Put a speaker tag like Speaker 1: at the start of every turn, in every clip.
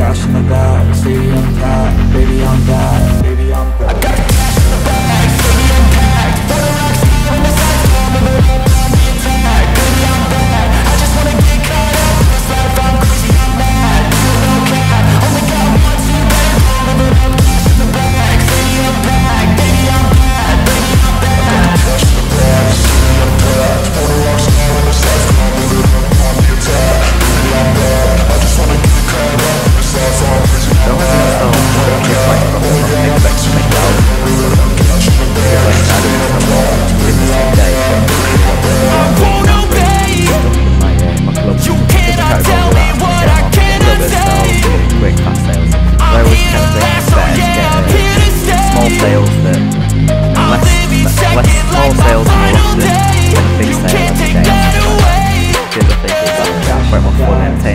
Speaker 1: live it up Cash in the bag, stadium packed Baby, I'm bad, baby, I'm bad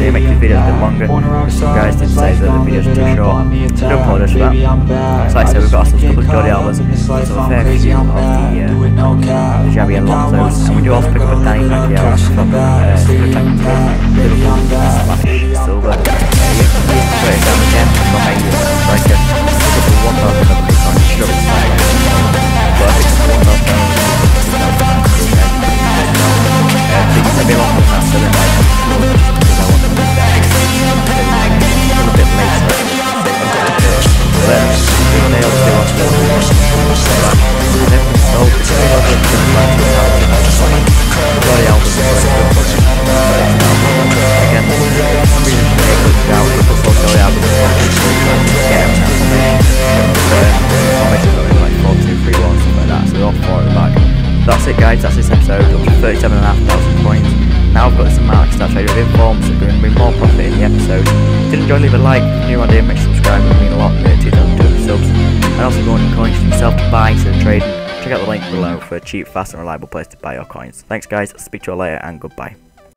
Speaker 2: entertaining, make the videos a bit longer. Some guys did say that the videos are too short. So don't apologise for that. So like I said, we've got some couple of Jody some a fair few of the, uh, the Xabi Alonso's, and we do also pick up a Danny Pacheco from uh, Liverpool Silver. Guys, that's this episode, up to 37,500 points. Now I've got amount to start trading with informs, so going to be more profit in the episode. If you did enjoy, leave a like, if you're new idea, make sure subscribe, it would mean a lot, nearly 2,200 subs. And also want coins for yourself to buy instead of trading, check out the link below for a cheap, fast and reliable place to buy your coins. Thanks guys, speak to you later and goodbye.